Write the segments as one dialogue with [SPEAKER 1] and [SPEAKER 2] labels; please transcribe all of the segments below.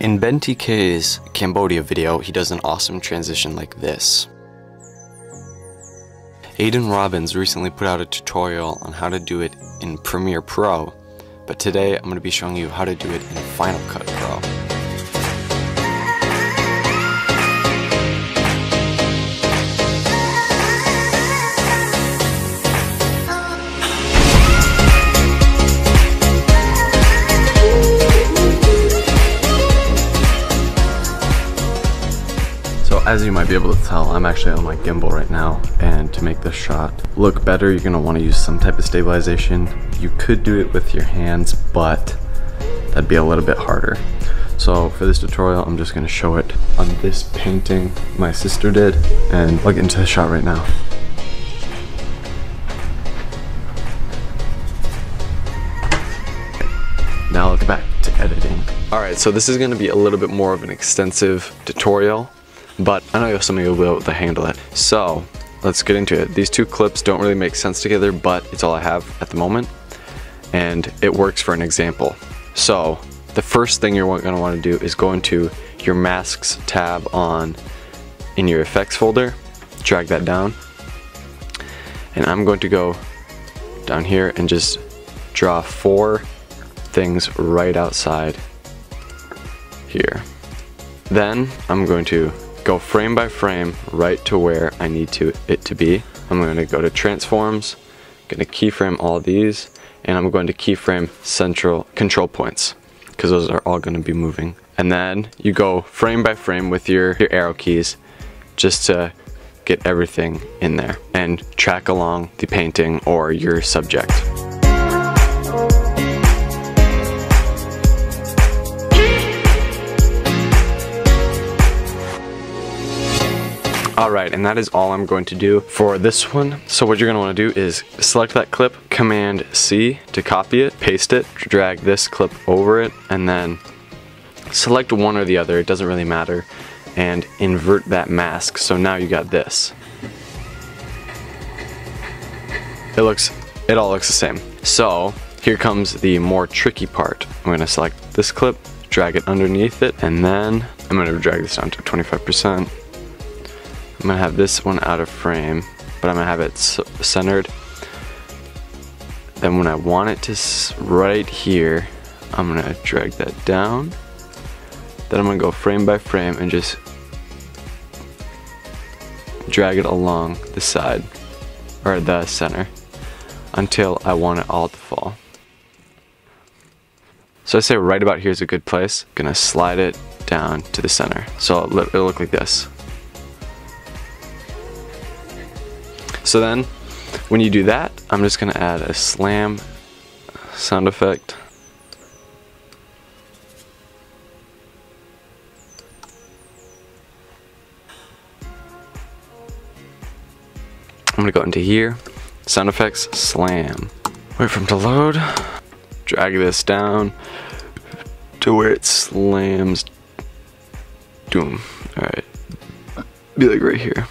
[SPEAKER 1] In Ben TK's Cambodia video, he does an awesome transition like this. Aidin Robbins recently put out a tutorial on how to do it in Premiere Pro, but today I'm going to be showing you how to do it in Final Cut Pro. So as you might be able to tell, I'm actually on my gimbal right now, and to make this shot look better, you're gonna wanna use some type of stabilization. You could do it with your hands, but that'd be a little bit harder. So for this tutorial, I'm just gonna show it on this painting my sister did, and I'll get into the shot right now. Now let's back to editing. Alright, so this is gonna be a little bit more of an extensive tutorial but I know some of you will be able to handle it. So let's get into it. These two clips don't really make sense together, but it's all I have at the moment, and it works for an example. So the first thing you're gonna wanna do is go into your masks tab on in your effects folder, drag that down, and I'm going to go down here and just draw four things right outside here. Then I'm going to go frame by frame right to where I need to it to be. I'm going to go to transforms, going to keyframe all these, and I'm going to keyframe central control points because those are all going to be moving. And then you go frame by frame with your, your arrow keys just to get everything in there and track along the painting or your subject. Alright, and that is all I'm going to do for this one. So what you're want to do is select that clip, Command C to copy it, paste it, drag this clip over it, and then select one or the other, it doesn't really matter, and invert that mask. So now you got this. It looks, it all looks the same. So here comes the more tricky part. I'm to select this clip, drag it underneath it, and then I'm to drag this down to 25%. I'm gonna have this one out of frame, but I'm gonna have it centered. Then when I want it to right here, I'm gonna drag that down. Then I'm gonna go frame by frame and just drag it along the side or the center until I want it all to fall. So I say right about here is a good place. gonna slide it down to the center. So it'll look like this. So then, when you do that, I'm just to add a slam sound effect. I'm to go into here, sound effects, slam. Wait for them to load. Drag this down to where it slams. Doom. Alright. Be like right here.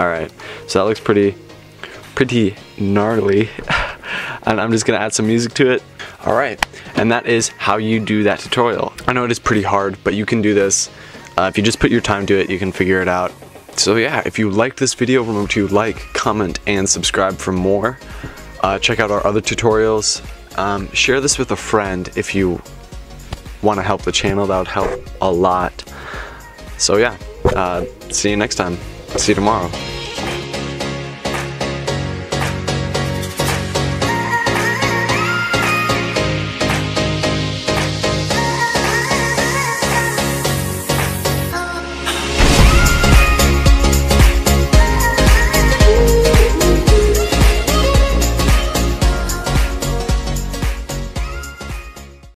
[SPEAKER 1] Alright, so that looks pretty, pretty gnarly. and I'm just gonna add some music to it. Alright, and that is how you do that tutorial. I know it is pretty hard, but you can do this. Uh, if you just put your time to it, you can figure it out. So yeah, if you liked this video, remember to like, comment, and subscribe for more. Uh, check out our other tutorials. Um, share this with a friend if you want to help the channel, that would help a lot. So yeah, uh, see you next time. See you tomorrow.